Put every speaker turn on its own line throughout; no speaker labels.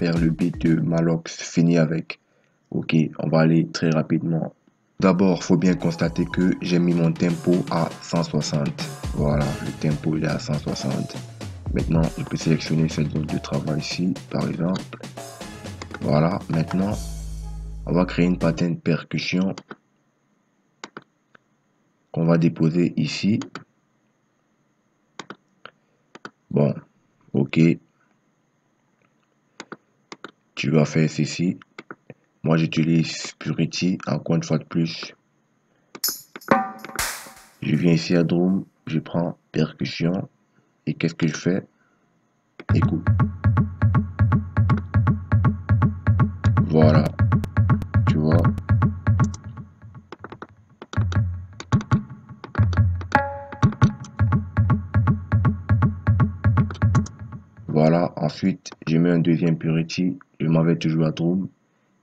le beat de Malox fini avec. Ok, on va aller très rapidement. D'abord, faut bien constater que j'ai mis mon tempo à 160. Voilà, le tempo il est à 160. Maintenant, je peux sélectionner cette zone de travail ici, par exemple. Voilà, maintenant, on va créer une pattern percussion qu'on va déposer ici. Bon, ok. Tu vas faire ceci. Moi, j'utilise Purity, encore une fois de plus. Je viens ici à Drum, je prends percussion. Et qu'est-ce que je fais? Écoute. Voilà. Voilà. Ensuite, je mets un deuxième Purity. Je m'en vais toujours à Drum.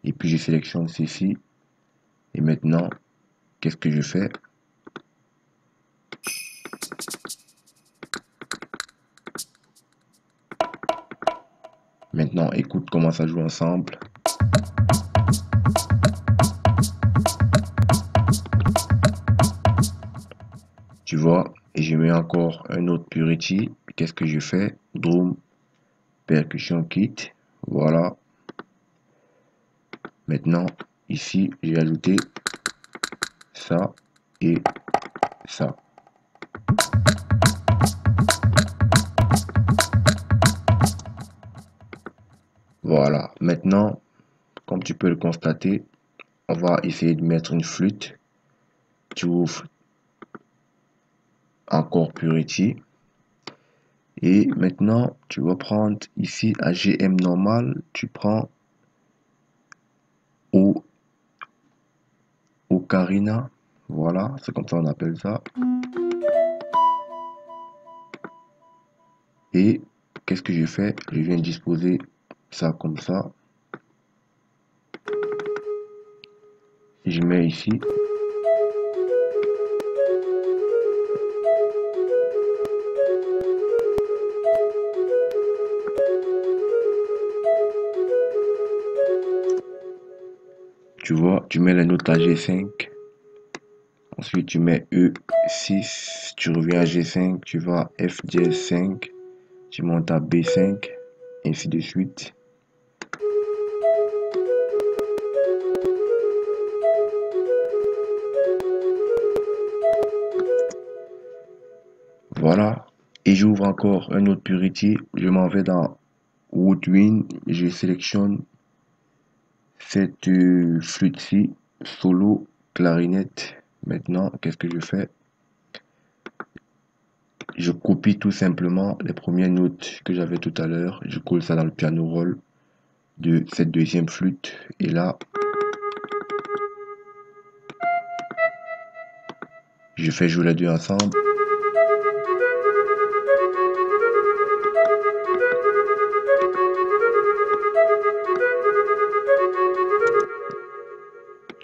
Et puis, je sélectionne ceci. Et maintenant, qu'est-ce que je fais? Maintenant, écoute comment ça joue ensemble. Tu vois, et je mets encore un autre Purity. Qu'est-ce que je fais? Drum, percussion kit. Voilà. Maintenant, ici, j'ai ajouté ça et ça. Voilà. Maintenant, comme tu peux le constater, on va essayer de mettre une flûte. Tu ouvres encore Purity. Et maintenant, tu vas prendre ici à GM normal, tu prends au Ocarina. Voilà, c'est comme ça on appelle ça. Et qu'est-ce que je fais? Je viens disposer ça comme ça. Je mets ici. Tu vois, tu mets la note à G5. Ensuite, tu mets E6. Tu reviens à G5. Tu vas F 5 Tu montes à B5. Ainsi de suite. Voilà. Et j'ouvre encore un autre Purity. Je m'en vais dans Woodwind. Je sélectionne cette euh, flûte-ci, solo, clarinette? Maintenant, qu'est-ce que je fais? Je copie tout simplement les premières notes que j'avais tout à l'heure. Je colle ça dans le piano roll de cette deuxième flûte. Et là, je fais jouer les deux ensemble.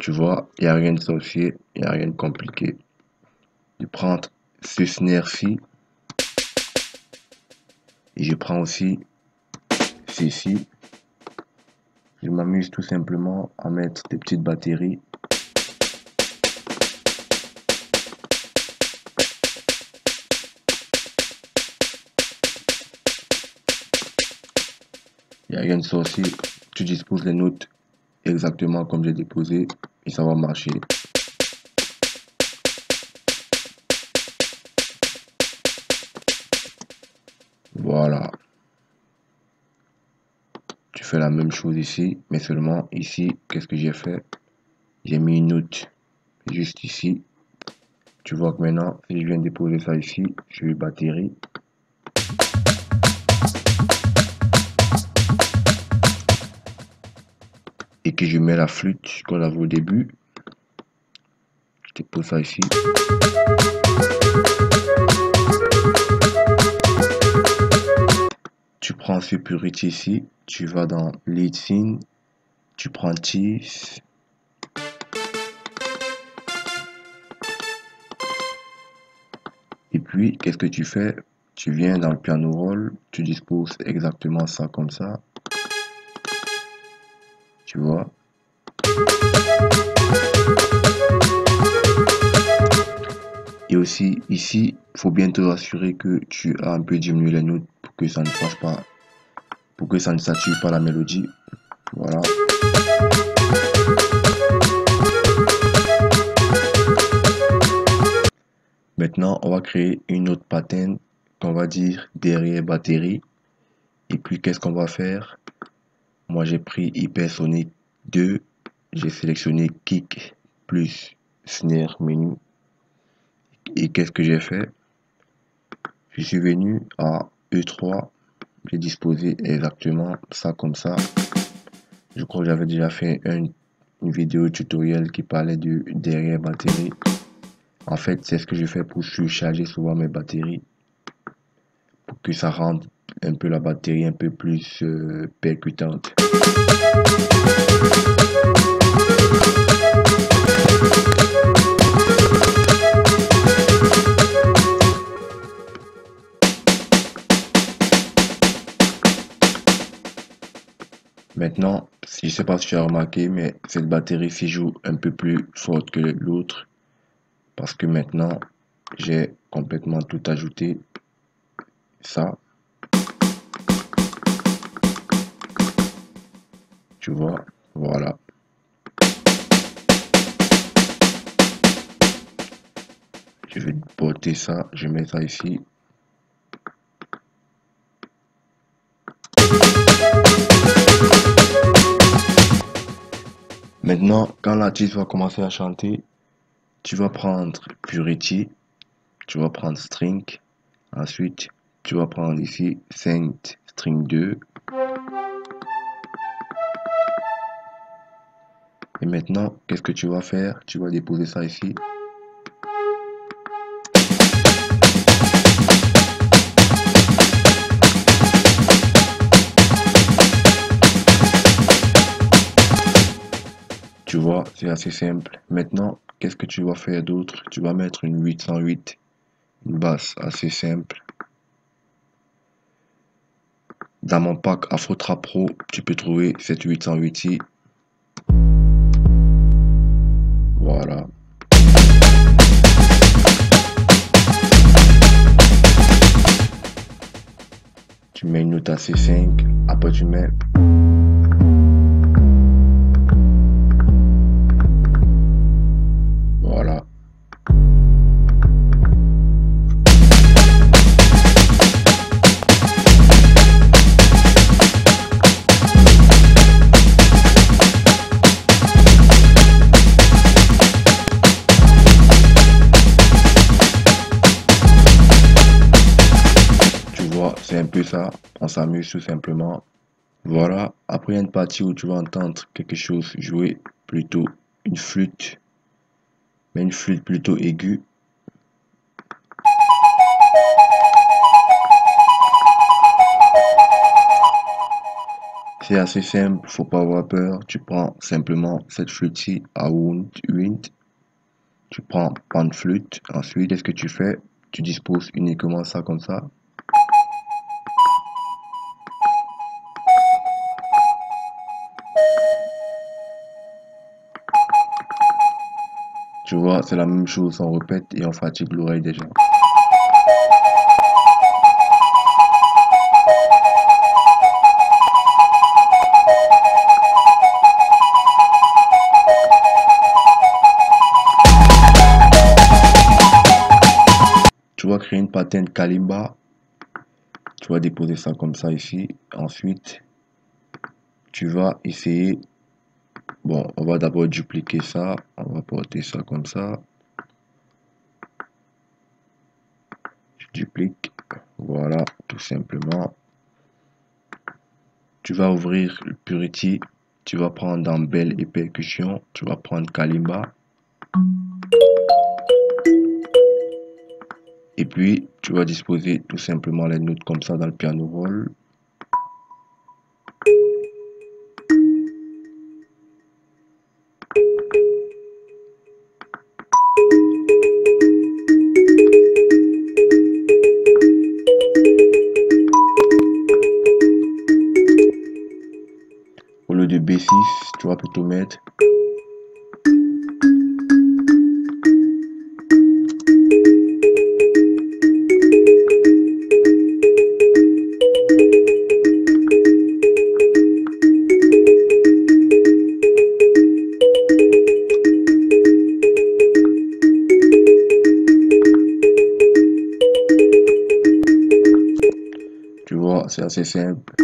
Tu vois, il n'y a rien de sorcier, il n'y a rien de compliqué. Je prends ce snare-ci. Et je prends aussi ceci. Je m'amuse tout simplement à mettre des petites batteries. Il n'y a rien de sorcier. Tu disposes les notes exactement comme j'ai déposé et ça va marcher. Voilà. Tu fais la même chose ici, mais seulement ici, qu'est-ce que j'ai fait? J'ai mis une note juste ici. Tu vois que maintenant, si je viens déposer ça ici, je vais batterie. Je mets la flûte qu'on avait au début. Je dépose ça ici. Tu prends ce Purity ici, tu vas dans Lead Scene, tu prends Teeth. Et puis, qu'est-ce que tu fais? Tu viens dans le piano roll, tu disposes exactement ça comme ça. Tu vois Et aussi, ici, faut bien te rassurer que tu as un peu diminué les notes pour que ça ne fasse pas, pour que ça ne sature pas la mélodie. Voilà. Maintenant, on va créer une autre pattern qu'on va dire derrière batterie. Et puis, qu'est-ce qu'on va faire? Moi, j'ai pris Hypersonic 2. J'ai sélectionné kick plus snare menu et qu'est-ce que j'ai fait? Je suis venu à E3. J'ai disposé exactement ça comme ça. Je crois que j'avais déjà fait une, vidéo tutoriel qui parlait du derrière batterie. En fait, c'est ce que je fais pour surcharger souvent mes batteries. Pour que ça rende un peu la batterie un peu plus euh, percutante. Maintenant, je ne sais pas si tu as remarqué, mais cette batterie-ci joue un peu plus forte que l'autre. Parce que maintenant, j'ai complètement tout ajouté. Ça. Tu vois, voilà. Je vais porter ça, je mets ça ici. Maintenant, quand l'artiste va commencer à chanter, tu vas prendre Purity, tu vas prendre String, ensuite tu vas prendre ici Saint String 2. Et maintenant, qu'est-ce que tu vas faire? Tu vas déposer ça ici. Tu vois, c'est assez simple. Maintenant, qu'est-ce que tu vas faire d'autre? Tu vas mettre une 808, une basse assez simple. Dans mon pack Afrotra Pro, tu peux trouver cette 808 ci Voilà. Tu mets une note à C5, après tu mets c'est un peu ça. On s'amuse tout simplement. Voilà. Après, une partie où tu vas entendre quelque chose jouer plutôt une flûte. Mais une flûte plutôt aiguë. C'est assez simple, faut pas avoir peur. Tu prends simplement cette flûte-ci à wind, wind. Tu prends pan flûte. Ensuite, qu'est-ce que tu fais? Tu disposes uniquement ça comme ça. Tu vois, c'est la même chose, on répète et on fatigue l'oreille déjà. Tu vas créer une patente Kalimba. Tu vas déposer ça comme ça ici. Ensuite, tu vas essayer Bon, on va d'abord dupliquer ça. On va porter ça comme ça. Je duplique. Voilà, tout simplement. Tu vas ouvrir le Purity. Tu vas prendre dans Belle et Percussion. Tu vas prendre Kalimba. Et puis, tu vas disposer tout simplement les notes comme ça dans le piano roll. Pour tout mettre. Tu vois, c'est assez simple.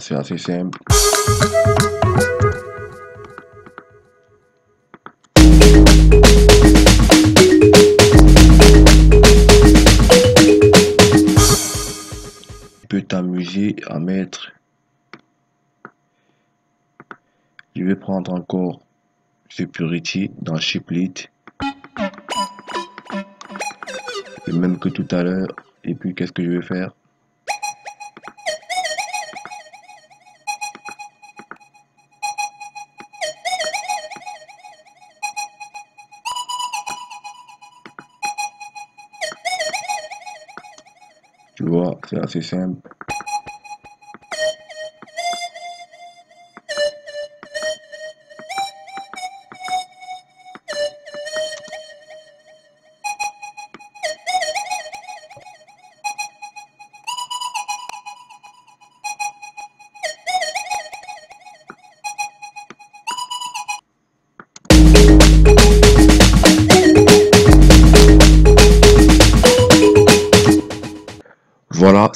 C'est assez simple. Tu peux t'amuser à mettre. Je vais prendre encore ce Purity dans Shiplit. Le même que tout à l'heure. Et puis qu'est-ce que je vais faire? Vois, c'est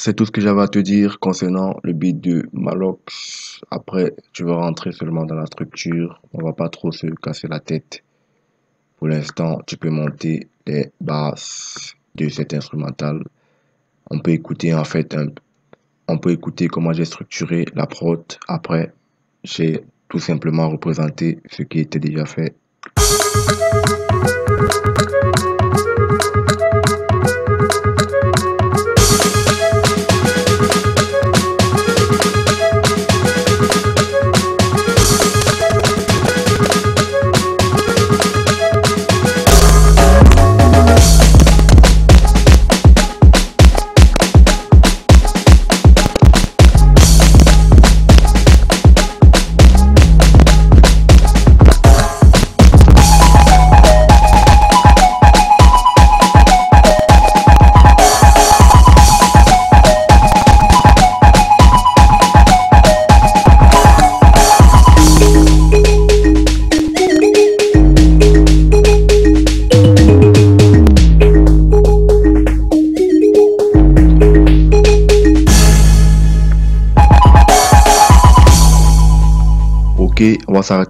c'est tout ce que j'avais à te dire concernant le beat de Malox. Après, tu vas rentrer seulement dans la structure. On va pas trop se casser la tête. Pour l'instant, tu peux monter les basses de cet instrumental. On peut écouter en fait un, on peut écouter comment j'ai structuré la prod. Après, j'ai tout simplement représenté ce qui était déjà fait.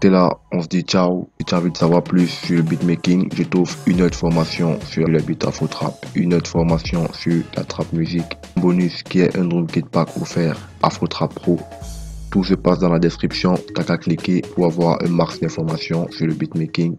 Là. On se dit ciao. Si tu as envie de savoir plus sur le beatmaking, je t'offre une autre formation sur le beat afro trap, une autre formation sur la trap musique, bonus qui est un drum kit pack offert Afro Trap Pro. Tout se passe dans la description. T'as qu'à cliquer pour avoir un max d'informations sur le beatmaking.